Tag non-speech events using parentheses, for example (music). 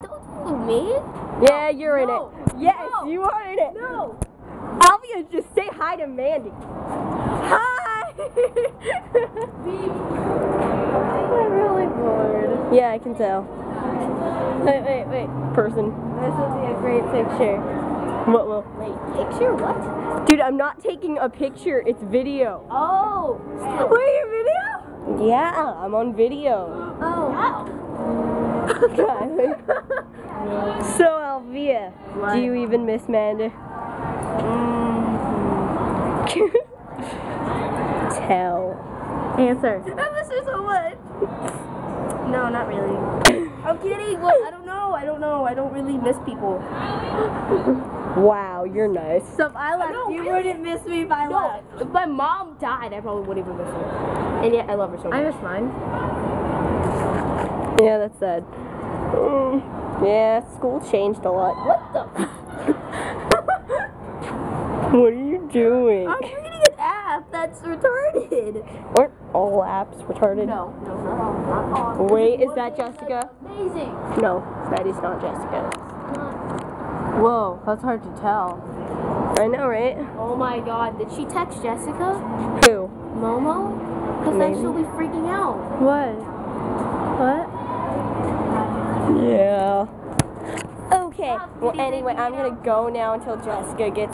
Don't me. Yeah, you're No. in it. Yes, No. you are in it. No. Alvia, just say hi to Mandy. Hi. I'm really bored. yeah, I can tell. Wait, wait, wait. Person. This will be a great picture. What will? Wait, picture what? Dude, I'm not taking a picture. It's video. Oh. Wait, your video? Yeah, I'm on video. Oh. Wow. So, Alvia, What? do you even miss Mandy? (laughs) Tell. Answer. (laughs) I miss her so much. No, not really. (laughs) I'm kidding. Well, I don't know. I don't know. I don't really miss people. Wow, you're nice. So if I left, know, you really. wouldn't miss me if I No, left. if my mom died, I probably wouldn't even miss her. And yet, I love her so much. I miss mine. Yeah, that's sad. Mm, yeah, school changed a lot. What the? (laughs) What are you doing? I'm reading an app that's retarded. Aren't all apps retarded? No, no, not all. Not all. Wait, is that Jessica? Amazing. No, that is not Jessica. Whoa, that's hard to tell. I know, right? Oh my God! Did she text Jessica? Who? Momo? Because then she'll be freaking out. What? What? Yeah. Okay. Well, anyway, I'm gonna go now until Jessica gets